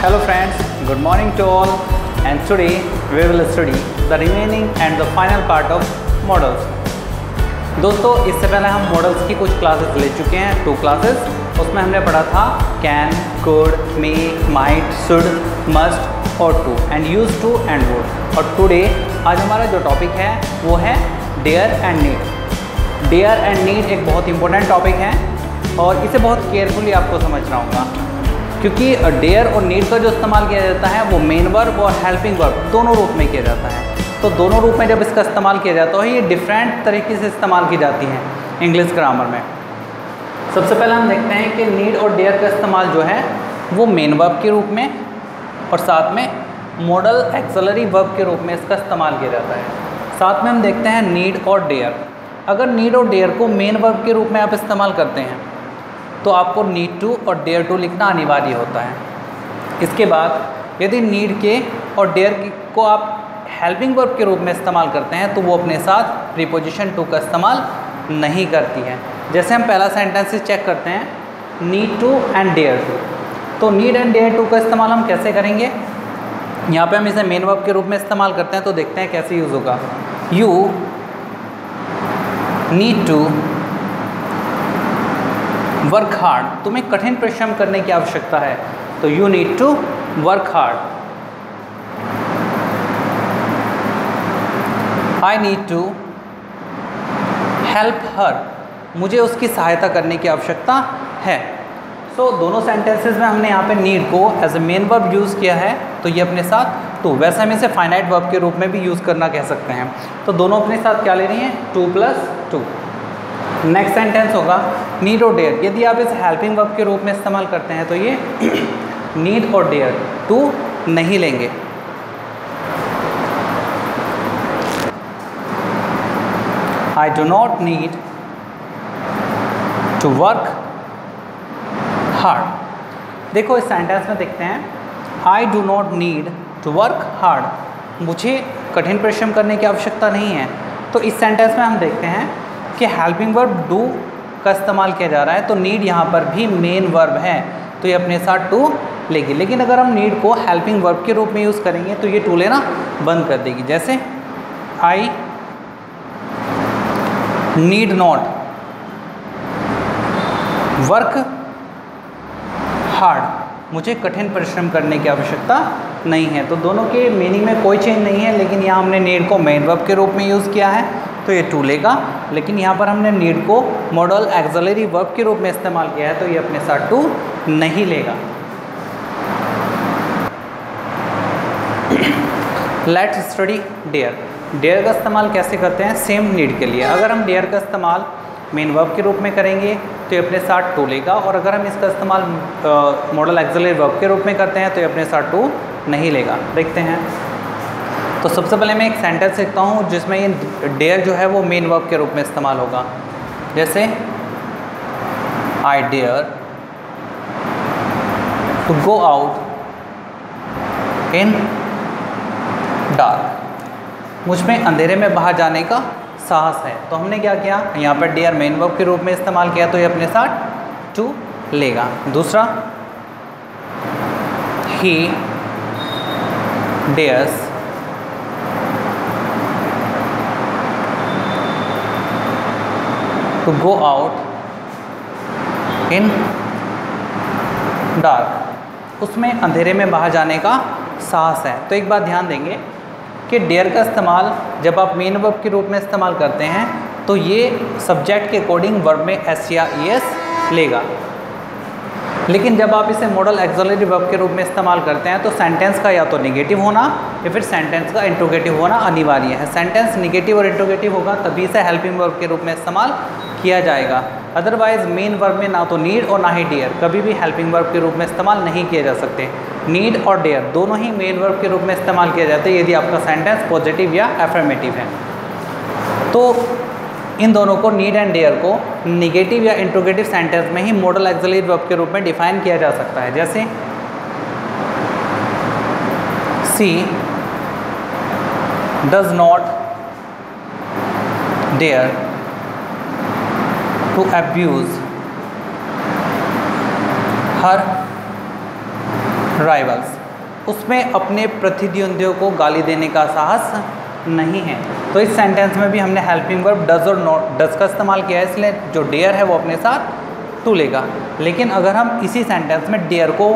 Hello friends, good morning to all. And today we will study the remaining and the final part of models. दोस्तों इससे पहले हम models की कुछ classes ले चुके हैं टू क्लासेस उसमें हमने पढ़ा था can could may might should must ought to and use to and would और टुडे आज हमारा जो टॉपिक है वो है dare and need dare and need एक बहुत इंपॉर्टेंट टॉपिक है और इसे बहुत केयरफुली आपको समझना होगा। क्योंकि डेयर और नीड का जो इस्तेमाल किया जाता है, वो मेन वर्ब और हेल्पिंग वर्ब दोनों रूप में किया जाता है। तो दोनों रूप में जब इसका इस्तेमाल किया जाता है ये डिफरेंट तरीके से इस्तेमाल की जाती हैं इंग्लिश ग्रामर में। सबसे पहले हम देखते हैं कि नीड और डेयर का इस्तेमाल जो है, वो मेन वर्ब के रूप में और साथ में मॉडल एक्सलरी वर्ब के रूप में इसका इस्तेमाल किया जाता है। साथ में हम देखते हैं नीड और डेयर। अगर नीड और डेयर को मेन वर्ब के रूप में आप इस्तेमाल करते हैं तो आपको नीड टू और डेयर टू लिखना अनिवार्य होता है। इसके बाद यदि नीड के और डेयर को आप हेल्पिंग वर्ब के रूप में इस्तेमाल करते हैं तो वो अपने साथ प्रीपोजिशन टू का इस्तेमाल नहीं करती है। जैसे हम पहला सेंटेंस चेक करते हैं need to and dare to तो नीड एंड डेयर टू का इस्तेमाल हम कैसे करेंगे? यहाँ पे हम इसे मेन वर्ब के रूप में इस्तेमाल करते हैं तो देखते हैं कैसे यूज़ होगा। You need to work hard तुम्हें कठिन परिश्रम करने की आवश्यकता है। तो you need to work hard I need to help her मुझे उसकी सहायता करने की आवश्यकता है। सो so, दोनों सेंटेंसेस में हमने यहाँ पे नीड को as a main verb use किया है। तो ये अपने साथ टू वैसे हम इसे फाइनाइट वर्ब के रूप में भी यूज़ करना कह सकते हैं। तो दोनों अपने साथ क्या ले रही हैं? To plus to next sentence होगा नीड और डेयर यदि आप इस हेल्पिंग वर्ब के रूप में इस्तेमाल करते हैं तो ये नीड और डेयर टू नहीं लेंगे। I do not need to work hard देखो, इस सेंटेंस में देखते हैं। I do not need to work hard मुझे कठिन परिश्रम करने की आवश्यकता नहीं है। तो इस सेंटेंस में हम देखते हैं कि हेल्पिंग वर्ब डू का इस्तेमाल किया जा रहा है तो नीड यहाँ पर भी मेन वर्ब है तो ये अपने साथ टू लेगी। लेकिन अगर हम नीड को हेल्पिंग वर्ब के रूप में यूज़ करेंगे तो ये टू लेना बंद कर देगी। जैसे I need not work hard मुझे कठिन परिश्रम करने की आवश्यकता नहीं है। तो दोनों के मीनिंग में कोई चेंज नहीं है, लेकिन यहाँ हमने नीड को मेन वर्ब के रूप में यूज़ किया है तो ये टू लेगा। लेकिन यहाँ पर हमने नीड को मॉडल एक्जलरी वर्ब के रूप में इस्तेमाल किया है तो ये अपने साथ टू नहीं लेगा। लेट स्टडी डेयर डेयर का इस्तेमाल कैसे करते हैं? सेम नीड के लिए। अगर हम डेयर का इस्तेमाल मेन वर्ब के रूप में करेंगे तो ये अपने साथ टू लेगा। और अगर हम इसका इस्तेमाल मॉडल एक्जलरी वर्ब के रूप में करते हैं तो ये अपने साथ टू नहीं लेगा। देखते हैं। तो सबसे पहले मैं एक सेंटेंस लिखता हूँ, जिसमें ये डेयर जो है वो मेन वर्ब के रूप में इस्तेमाल होगा। जैसे I dare to go out in dark मुझमें अंधेरे में बाहर जाने का साहस है। तो हमने क्या किया? यहाँ पर डेयर मेन वर्ब के रूप में इस्तेमाल किया तो ये अपने साथ टू लेगा। दूसरा ही dares to go out in dark उसमें अंधेरे में बाहर जाने का साहस है। तो एक बात ध्यान देंगे कि डेयर का इस्तेमाल जब आप मेन वर्ब के रूप में इस्तेमाल करते हैं तो ये सब्जेक्ट के अकॉर्डिंग वर्ब में एस या ई एस लेगा। लेकिन जब आप इसे मॉडल एक्जलरी वर्ब के रूप में इस्तेमाल करते हैं तो सेंटेंस का या तो निगेटिव होना, या फिर सेंटेंस का इंट्रोगेटिव होना अनिवार्य है। सेंटेंस निगेटिव और इंट्रोगेटिव होगा, तभी से हेल्पिंग वर्ब के रूप में इस्तेमाल किया जाएगा। अदरवाइज़ मेन वर्ब में ना तो नीड और ना ही डेयर कभी भी हेल्पिंग वर्ब के रूप में इस्तेमाल नहीं किए जा सकते। नीड और डेयर दोनों ही मेन वर्ब के रूप में इस्तेमाल किया जाता है, यदि आपका सेंटेंस पॉजिटिव या एफर्मेटिव है। तो इन दोनों को नीड एंड डेयर को निगेटिव या इंट्रोगेटिव सेंटेंस में ही मॉडल एक्सलेट वर्ब के रूप में डिफाइन किया जा सकता है। जैसे she does not dare to abuse her rivals उसमें अपने प्रतिद्वंदियों को गाली देने का साहस नहीं है। तो इस सेंटेंस में भी हमने हेल्पिंग वर्ब डज और नॉट डज का इस्तेमाल किया है, इसलिए जो डेयर है वो अपने साथ टू लेगा। लेकिन अगर हम इसी सेंटेंस में डेयर को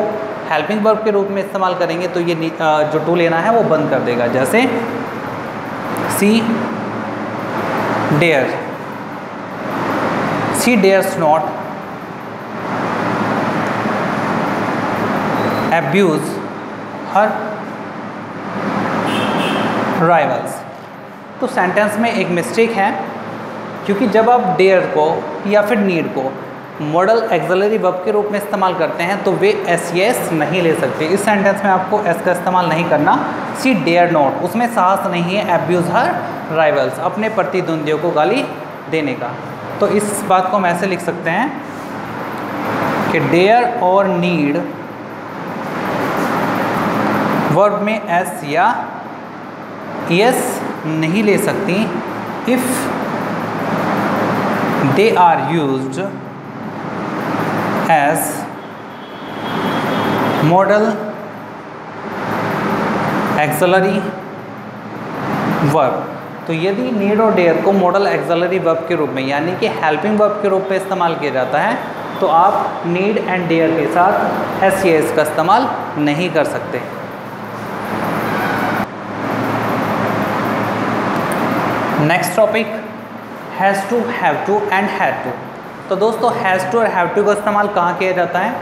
हेल्पिंग वर्ब के रूप में इस्तेमाल करेंगे तो ये जो टू लेना है वो बंद कर देगा। जैसे she dare she dares not abuse her rivals. तो सेंटेंस में एक मिस्टेक है, क्योंकि जब आप डेयर को या फिर नीड को मॉडल एक्जलरी वर्ब के रूप में इस्तेमाल करते हैं तो वे एस एस नहीं ले सकते। इस सेंटेंस में आपको एस का इस्तेमाल नहीं करना। सी डेयर नॉट उसमें साहस नहीं है एब्यूज़ हर राइवल्स अपने प्रतिद्वंदियों को गाली देने का। तो इस बात को हम ऐसे लिख सकते हैं कि डेयर और नीड वर्ब में एस या यस नहीं ले सकती। If they are use as modal auxiliary verb तो यदि नीड और डेयर को मॉडल एक्सलरी वर्ब के रूप में, यानी कि हेल्पिंग वर्ब के रूप में इस्तेमाल किया जाता है तो आप नीड एंड डेयर के साथ एस का इस्तेमाल नहीं कर सकते। Next topic has to have to and had to तो दोस्तों हैज़ टू और हैव टू का इस्तेमाल कहाँ किया जाता है?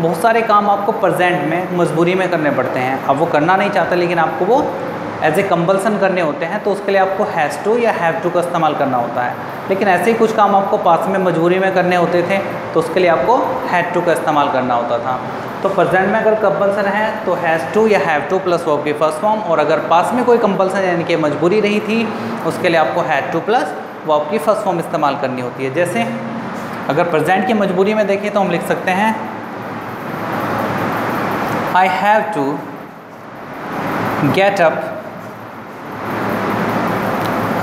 बहुत सारे काम आपको प्रेजेंट में, मजबूरी में करने पड़ते हैं। अब वो करना नहीं चाहते, लेकिन आपको वो एज ए कंपल्सन करने होते हैं तो उसके लिए आपको हैज़ टू या हैव टू का इस्तेमाल करना होता है। लेकिन ऐसे ही कुछ काम आपको पास में मजबूरी में करने होते थे तो उसके लिए आपको हैड टू का इस्तेमाल करना होता था। तो प्रेजेंट में अगर कंपल्सन है तो हैज़ टू या हैव टू प्लस वर्ब की फ़र्स्ट फॉर्म और अगर पास में कोई कंपल्सन यानी कि मजबूरी रही थी, उसके लिए आपको हैड टू प्लस वर्ब की फ़र्स्ट फॉर्म इस्तेमाल करनी होती है। जैसे अगर प्रेजेंट की मजबूरी में देखें तो हम लिख सकते हैं I have to get up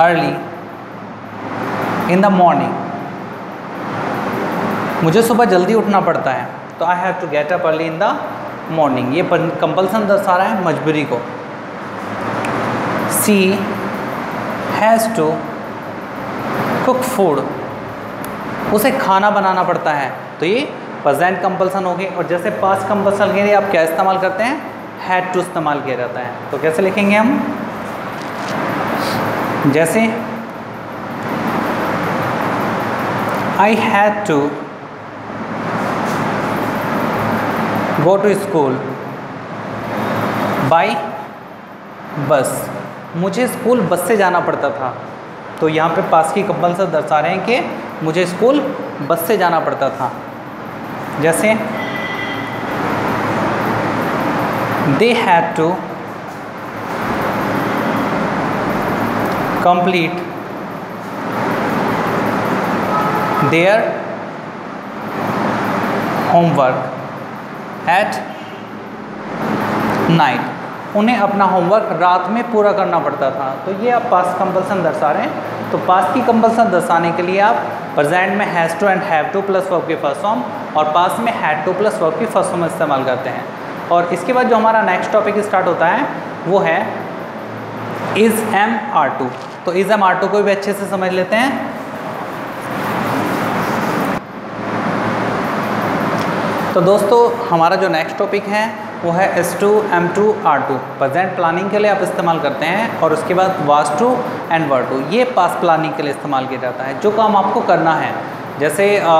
early in the morning मुझे सुबह जल्दी उठना पड़ता है। तो I have to get up early in the morning ये कंपल्सन दर्शा रहा है मजबूरी को। She has to cook food उसे खाना बनाना पड़ता है। तो ये प्रजेंट कंपल्सन हो गई। और जैसे पास कंपल्सन के लिए आप क्या इस्तेमाल करते हैं? हैड टू इस्तेमाल किया जाता है। तो कैसे लिखेंगे हम? जैसे I had to go to school by bus मुझे स्कूल बस से जाना पड़ता था। तो यहाँ पे पास की से दर्शा रहे हैं कि मुझे स्कूल बस से जाना पड़ता था। जैसे they had to complete their homework at night उन्हें अपना होमवर्क रात में पूरा करना पड़ता था। तो ये आप पास कंपल्सन दर्शा रहे हैं। तो पास की कंपल्सन दर्शाने के लिए आप प्रेजेंट में has to and have to plus work की फ़र्स्ट फॉर्म और पास में हैड टू प्लस वर्क की फ़र्स्ट फॉर्म इस्तेमाल करते हैं। और इसके बाद जो हमारा नेक्स्ट टॉपिक स्टार्ट होता है, वो है इज़ एम आर टू तो इज़ एम आर टू को भी अच्छे से समझ लेते हैं। तो दोस्तों हमारा जो नेक्स्ट टॉपिक है वो है is to am to are to present planning के लिए आप इस्तेमाल करते हैं और उसके बाद वास टू एंड वर टू ये पास प्लानिंग के लिए इस्तेमाल किया जाता है। जो काम आपको करना है जैसे आ,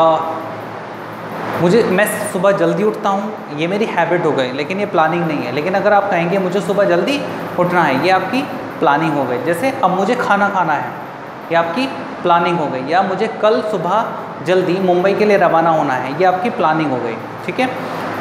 मुझे मैं सुबह जल्दी उठता हूँ ये मेरी हैबिट हो गई लेकिन ये प्लानिंग नहीं है। लेकिन अगर आप कहेंगे मुझे सुबह जल्दी उठना है ये आपकी प्लानिंग हो गई। जैसे अब मुझे खाना खाना है ये आपकी प्लानिंग हो गई। या मुझे कल सुबह जल्दी मुंबई के लिए रवाना होना है, ये आपकी प्लानिंग हो गई, ठीक है?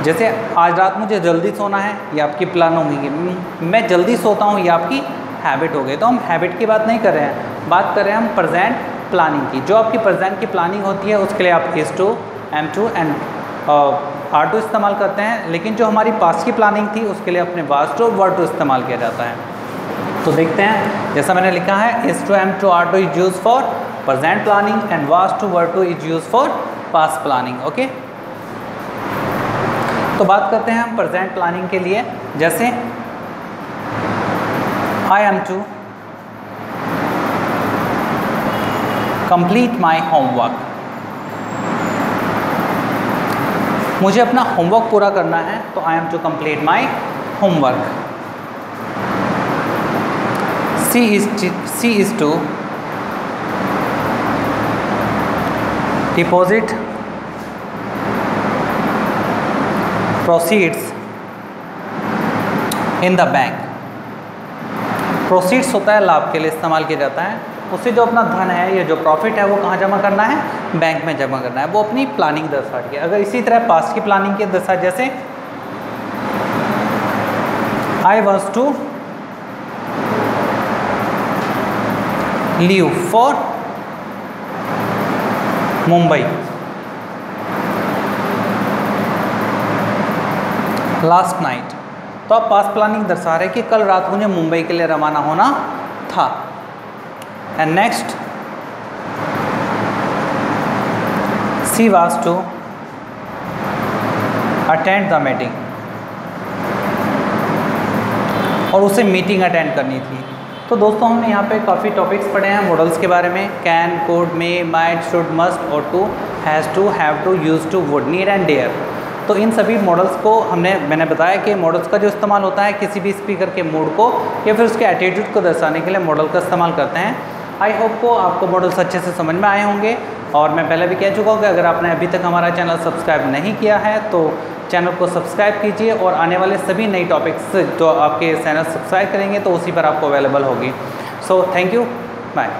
जैसे आज रात मुझे जल्दी सोना है, ये आपकी प्लान होगी मैं जल्दी सोता हूँ, ये आपकी हैबिट हो गई। तो हम हैबिट की बात नहीं कर रहे हैं, बात कर रहे हैं हम प्रजेंट प्लानिंग की। जो आपकी प्रजेंट की प्लानिंग होती है, उसके लिए आप is to am to and are to इस्तेमाल करते हैं, लेकिन जो हमारी पास की प्लानिंग थी, उसके लिए अपने वास टू वर्ड टू इस्तेमाल किया जाता है। तो देखते हैं, जैसा मैंने लिखा है is to am to are to is use for present planning and to word to is use for past planning okay तो बात करते हैं हम प्रेजेंट प्लानिंग के लिए, जैसे I am to complete my homework मुझे अपना होमवर्क पूरा करना है तो I am to complete my homework she is she is to deposit proceeds in the bank proceeds होता है, लाभ के लिए इस्तेमाल किया जाता है। उससे जो अपना धन है, या जो प्रॉफिट है, वो कहाँ जमा करना है? बैंक में जमा करना है। वो अपनी प्लानिंग दर्शा के अगर इसी तरह पास्ट की प्लानिंग की दर्शा जैसे I was to leave for Mumbai last night तो आप पास प्लानिंग दर्शा रहे कि कल रात मुझे मुंबई के लिए रवाना होना था। And next she was to attend the meeting और उसे मीटिंग अटेंड करनी थी। तो दोस्तों, हमने यहाँ पे काफ़ी टॉपिक्स पढ़े हैं मॉडल्स के बारे में। Can could may might should must और to has to have to use to would need and dare तो इन सभी मॉडल्स को हमने, मैंने बताया कि मॉडल्स का जो इस्तेमाल होता है किसी भी स्पीकर के मूड को या फिर उसके एटीट्यूड को दर्शाने के लिए मॉडल का इस्तेमाल करते हैं। आई होप को आपको मॉडल्स अच्छे से समझ में आए होंगे। और मैं पहले भी कह चुका हूँ कि अगर आपने अभी तक हमारा चैनल सब्सक्राइब नहीं किया है तो चैनल को सब्सक्राइब कीजिए और आने वाले सभी नई टॉपिक्स जो आपके चैनल सब्सक्राइब करेंगे तो उसी पर आपको अवेलेबल होगी। So thank you bye